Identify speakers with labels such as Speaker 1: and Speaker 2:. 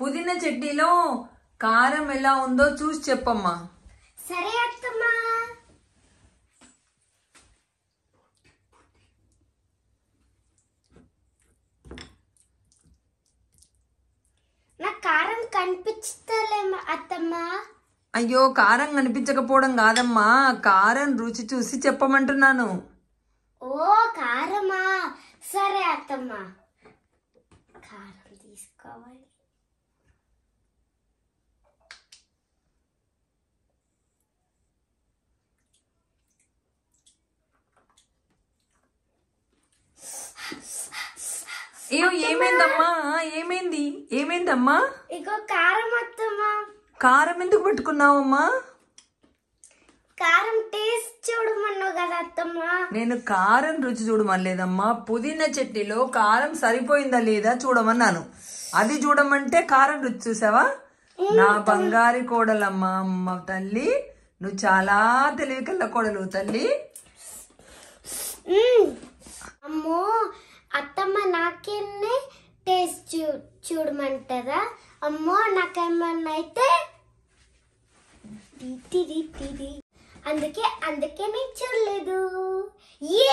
Speaker 1: పుదీనా చట్నీలో కారం ఎలా ఉందో చూసి చెప్పమ్మా.
Speaker 2: సరే అత్తమ్మా. నాకు కారం కనిపించలేమా అత్తమ్మా.
Speaker 1: అయ్యో కారం కనిపించకపోవడం కాదమ్మా. కారం రుచి చూసి చెప్పమంటున్నాను.
Speaker 2: ఓ కారమా? సరే అత్తమ్మా. కారం తీసుకోవాలి
Speaker 1: అయ్యో ఏమైందమ్మా? ఏమైంది? ఏమైందమ్మా?
Speaker 2: ఇగో కారం అత్తమ్మా
Speaker 1: కారం ఎందుకు పెట్టుకున్నావమ్మా?
Speaker 2: కారం టేస్ట్ చూడమన్నావు కదా అత్తమ్మా.
Speaker 1: నేను కారం రుచి చూడమనలేదమ్మా. పుదీనా చట్నీలో కారం సరిపోయిందా లేదా చూడమన్నాను. అది చూడమంటే కారం రుచి చూసావా? నా బంగారి కోడలమ్మా అమ్మ తల్లి. నువ్వు చాలా తెలివి కల్ల కోడలు తల్లి
Speaker 2: మ్మ్. అమ్మో అత్తమ్మ నాకేనే టేస్ట్ చూ చూడమంటారా? అమ్మో నాకేమన్నా అయితే అందుకే అందుకే నేను చూడలేదు. ఏ